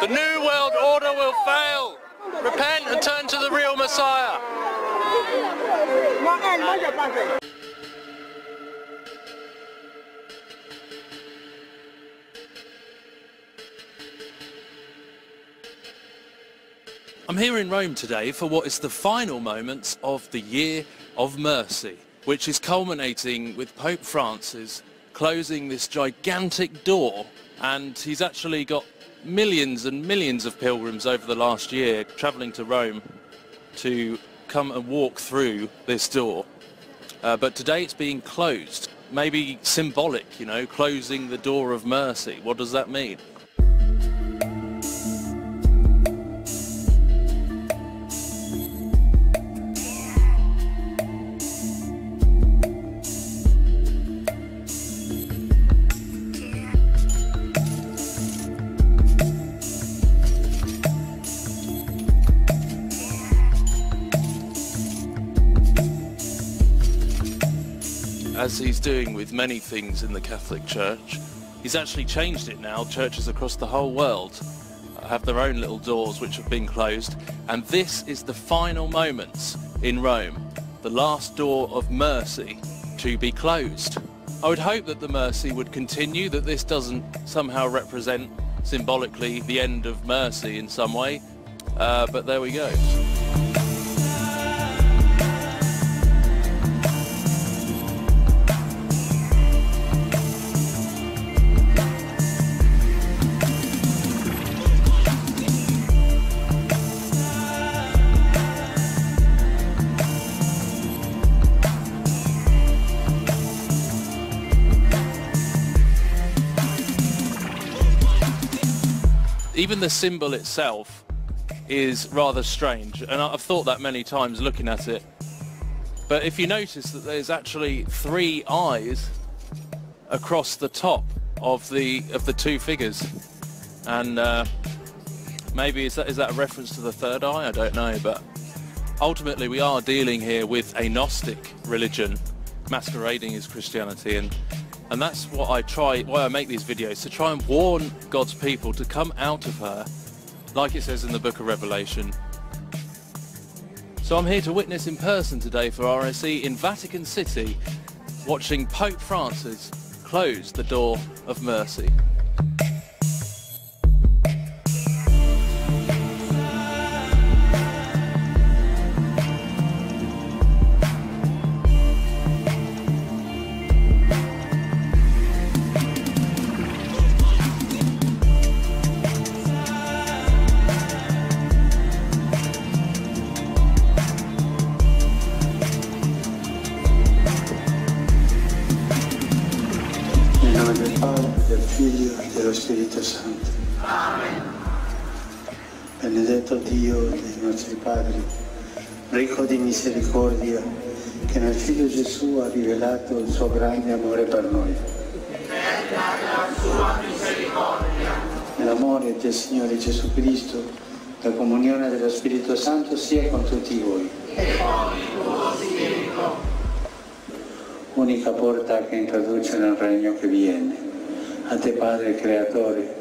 The new world order will fail. Repent and turn to the real Messiah. I'm here in Rome today for what is the final moments of the Year of Mercy, which is culminating with Pope Francis closing this gigantic door and he's actually got millions and millions of pilgrims over the last year travelling to Rome to come and walk through this door. Uh, but today it's being closed. Maybe symbolic, you know, closing the door of mercy. What does that mean? As he's doing with many things in the Catholic Church, he's actually changed it now. Churches across the whole world have their own little doors which have been closed. And this is the final moments in Rome, the last door of mercy to be closed. I would hope that the mercy would continue, that this doesn't somehow represent symbolically the end of mercy in some way. Uh, but there we go. Even the symbol itself is rather strange and I've thought that many times looking at it. But if you notice that there's actually three eyes across the top of the of the two figures. And uh, maybe is that is that a reference to the third eye? I don't know but ultimately we are dealing here with a Gnostic religion masquerading as Christianity and and that's what I try, why I make these videos, to try and warn God's people to come out of her, like it says in the book of Revelation. So I'm here to witness in person today for RSE in Vatican City, watching Pope Francis close the door of mercy. Dello Spirito Santo. Amen. Benedetto Dio dei nostri padri, ricco di misericordia, che nel Figlio Gesù ha rivelato il suo grande amore per noi. Nell'amore del Signore Gesù Cristo, la comunione dello Spirito Santo sia con tutti voi. E con il tuo Spirito. Unica porta che introduce nel regno che viene a te Padre Creatore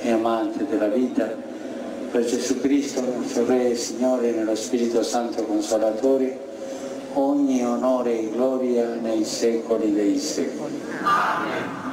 e amante della vita, per Gesù Cristo, nostro Re e Signore, nello Spirito Santo Consolatore, ogni onore e gloria nei secoli dei secoli. Amen.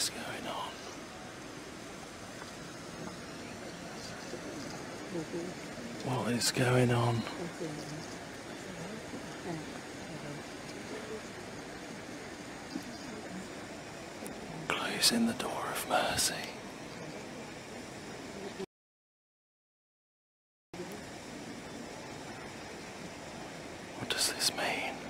Is going on? What is going on? Closing the door of mercy. What does this mean?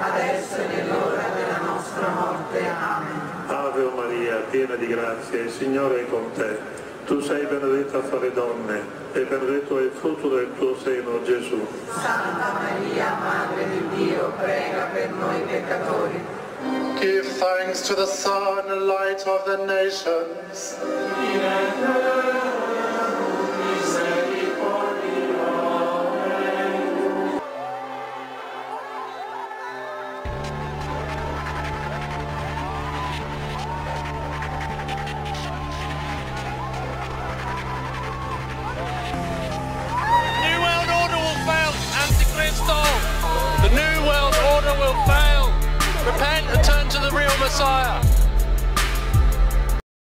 adesso e nell'ora della nostra morte. Amen. Ave Maria, piena di grazia, il Signore è con te. Tu sei benedetta fra le donne e benedetto è il frutto del tuo seno, Gesù. Santa Maria, Madre di Dio, prega per noi peccatori, Give thanks to the Son, light of the nations.